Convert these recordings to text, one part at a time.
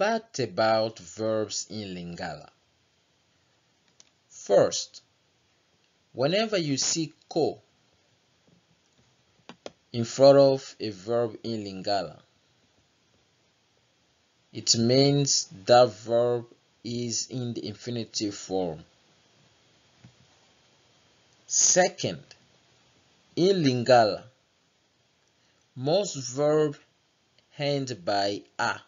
Fact about verbs in Lingala. First, whenever you see ko in front of a verb in Lingala, it means that verb is in the infinitive form. Second, in Lingala, most verbs end by a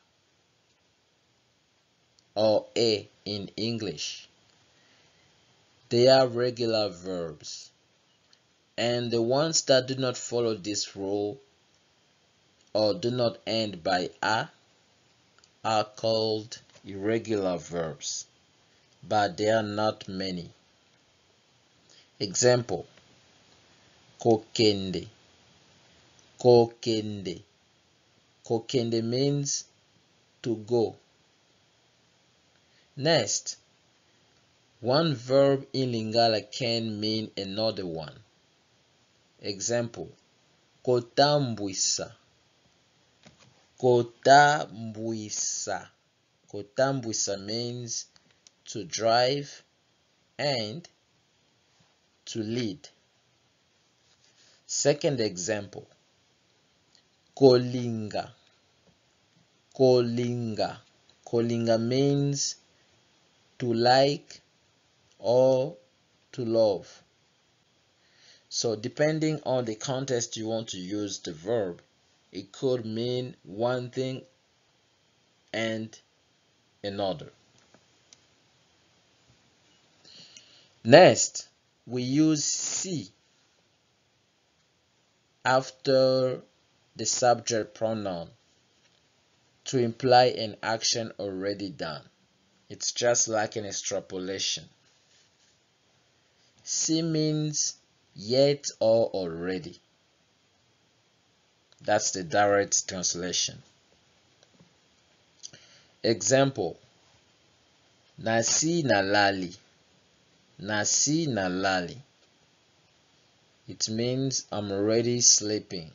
or a in English. They are regular verbs. And the ones that do not follow this rule or do not end by a are called irregular verbs, but there are not many. Example Kokende Kokende Kokende means to go. Next, one verb in Lingala can mean another one. Example, kotambwisa. Kotambwisa. Kotambwisa means to drive and to lead. Second example, kolinga. Kolinga. Kolinga means to like or to love. So depending on the context you want to use the verb, it could mean one thing and another. Next, we use si after the subject pronoun to imply an action already done. It's just like an extrapolation. Si means yet or already. That's the direct translation. Example Nasi na lali. Nasi na lali. It means I'm already sleeping.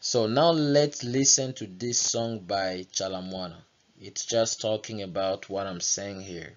So now let's listen to this song by Chalamwana. It's just talking about what I'm saying here.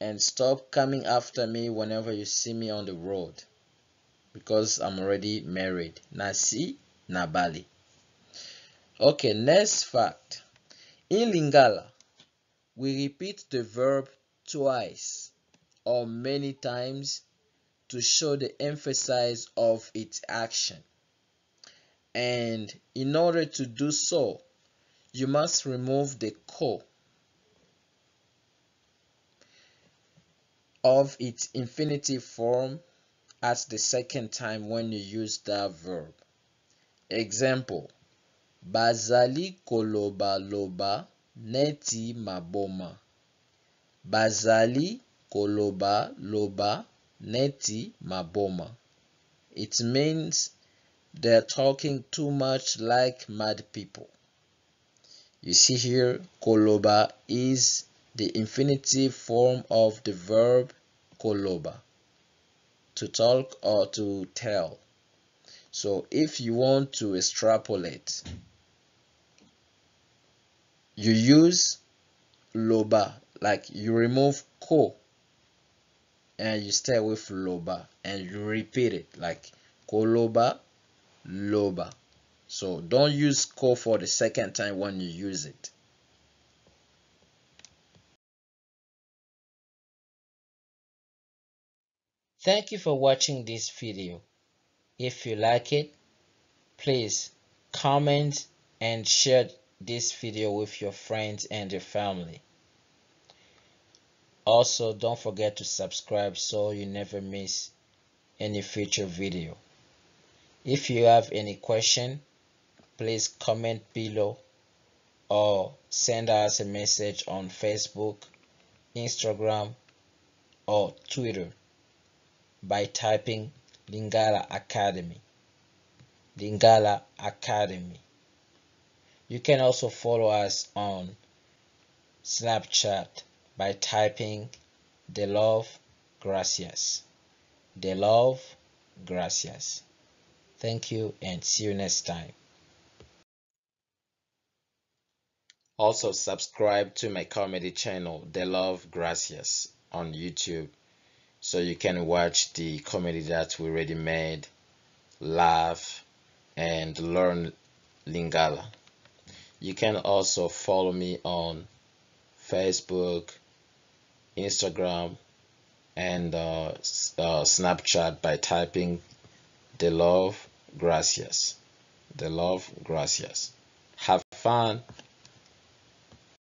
and stop coming after me whenever you see me on the road because I'm already married. Nasi Nabali. Okay, next fact. In Lingala, we repeat the verb twice or many times to show the emphasis of its action. And in order to do so, you must remove the ko of its infinitive form at the second time when you use that verb. Example Bazali koloba loba neti maboma. Bazali koloba loba neti maboma. It means they're talking too much like mad people. You see here, koloba is the infinitive form of the verb koloba, to talk or to tell. So if you want to extrapolate, you use loba, like you remove ko and you stay with loba and you repeat it like koloba loba so don't use ko for the second time when you use it thank you for watching this video. If you like it please comment and share this video with your friends and your family. Also don't forget to subscribe so you never miss any future video. If you have any question please comment below or send us a message on facebook instagram or twitter by typing lingala academy. Lingala academy. You can also follow us on snapchat by typing the love gracias. The love gracias. Thank you and see you next time. Also subscribe to my comedy channel Delove Gratias on youtube so you can watch the comedy that we already made laugh and learn lingala you can also follow me on facebook Instagram, and uh, uh, Snapchat by typing the love gracias. The love gracias. Have fun.